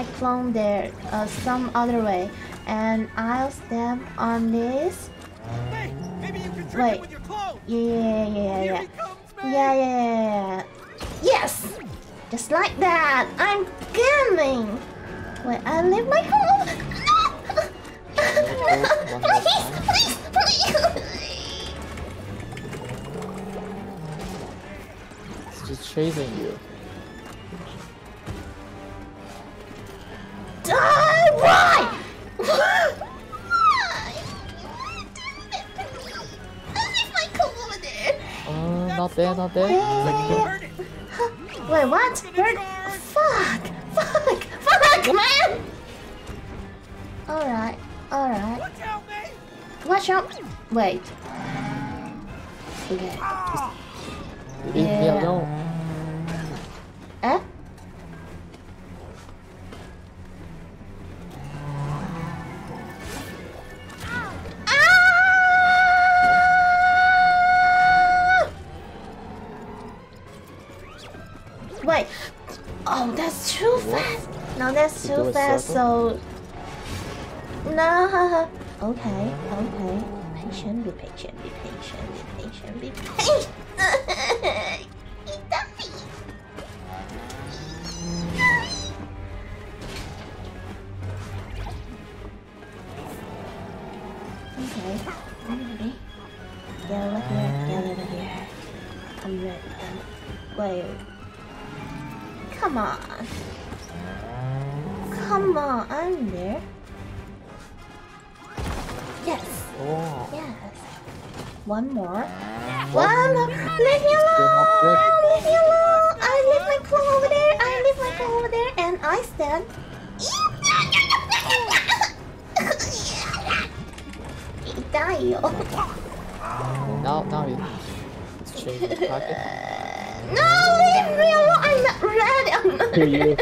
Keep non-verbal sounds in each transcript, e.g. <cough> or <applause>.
my clone there, uh, some other way, and I'll step on this. Hey, maybe you can trick Wait. him with your clone. Yeah, yeah, yeah, yeah. comes, Yeah, yeah, yeah, yeah. Yes! Just like that. I'm coming. Wait, I leave my home. No! one more please, please, please. It's just chasing you. Not there, not there. Yeah. Wait, what? Hurt? Fuck! Fuck! Fuck, man! Alright, alright. Watch out, man. Watch out! Wait. Okay. Leave me Yeah. alone. Wait. Oh, that's too fast. No, that's You do too fast. So. No. Okay. Okay. Patient. Be patient. Be patient. Be patient. Be patient. Okay. I'm ready. Get over here. Get over here. I'm ready. I'm... Wait. Come on. Come on. I'm there. Yes. Oh, Yes. One more. One more. Leave me alone. Leave me alone. I leave my clone over there. I leave my clone over there, and I stand. Die. now, now it's changing the target. <laughs> No, leave me alone. I'm not ready. To you. <laughs>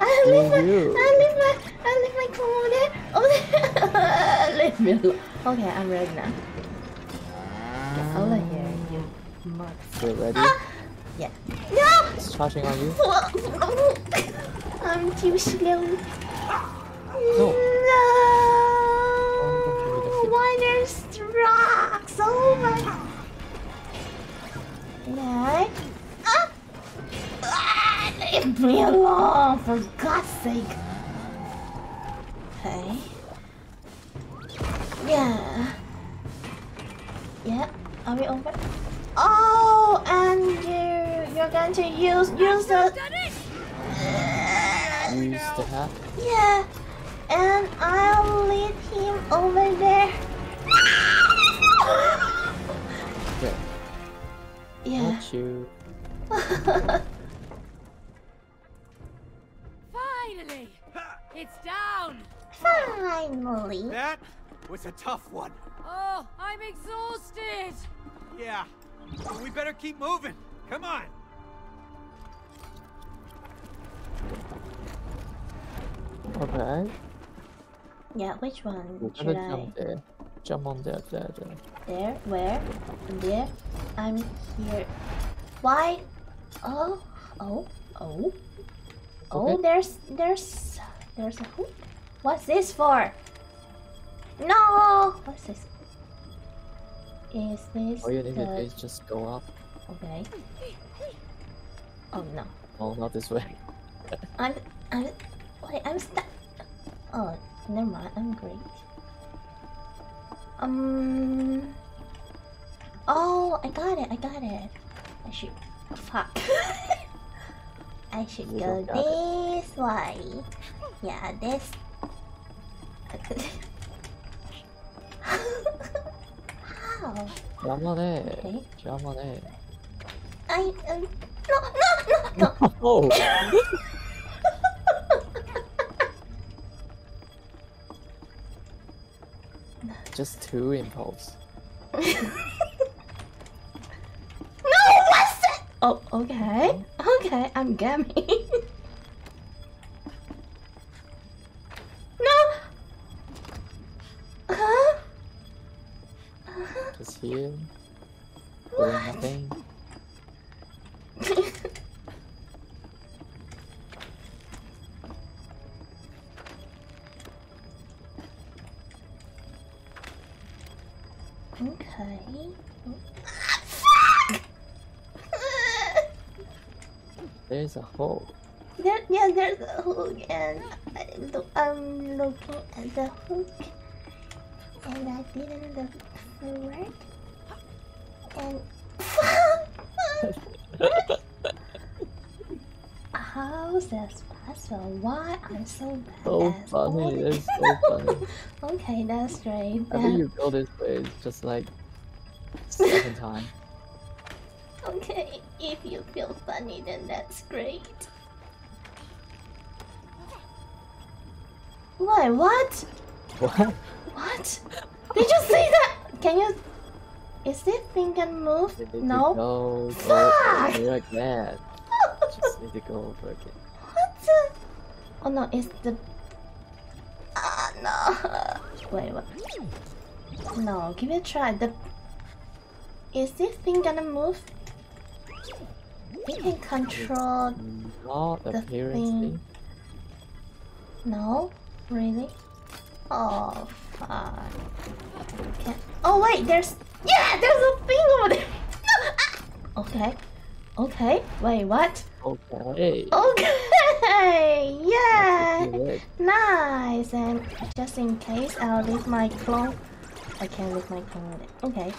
I leave my, you. I leave my, I leave my over there. Over there. leave me alone. Okay, I'm ready now. Get over here, you mother. You're ready. Ah! Yeah. No! It's charging on you. <laughs> I'm too slow. No. No! don't give me. Why there's rocks? Oh my. <laughs> Okay. Leave me alone, for God's sake. Okay. Yeah. Yeah. Are we over? Oh, and you you're going to use use the Use the hat. yeah, and I'll lead him over there. Okay. Yeah. Got you. <laughs> Finally! It's down! Finally. That was a tough one. Oh, I'm exhausted! Yeah. Well, we better keep moving. Come on. Okay. Yeah, which one We're should I? jump there. Jump on there, there, there. There? Where? There? I'm here. Why? Oh, oh, oh. Oh, there's, there's, there's a hoop. What's this for? No! What's this? Is this All you need to do is just go up. Okay. Oh no. Oh, not this way. I'm, I'm, wait, I'm stuck. Oh, never mind. I'm great. Um. Oh, I got it. I got it. I should. Fuck. <laughs> I should You go don't it. this way. Yeah, this. <laughs> How? Jump on it. Okay. Jump on it. I um. <laughs> No, no, no, no. Oh! Just two impulse. <laughs> No, what's that? Oh, okay okay, I'm gammy. <laughs> no! Uh-huh. Huh? Just here. Doing nothing. <laughs> okay. There's a hole. There, yeah, there's a hook, and I'm looking at the hook, and I didn't look forward, and <laughs> how's that possible? Why I'm so bad So funny. It's so funny. <laughs> okay, that's great. I think you go this way. It's just like second <laughs> time. Okay, if you feel funny, then that's great. Wait, what? What? What? Did you see that? Can you? Is this thing can move? No. Go, go Fuck! over again. Just need to go over again. What? The? Oh no, it's the. Ah no. Wait, what? No, give it a try. The. Is this thing gonna move? We can control. Not The thing. No, really? Oh fuck. Oh wait, there's yeah, there's a thing over there. <laughs> okay, okay. Wait, what? Okay. Okay, <laughs> yeah, nice. And just in case, I'll leave my clone. I can't leave my clone. Okay.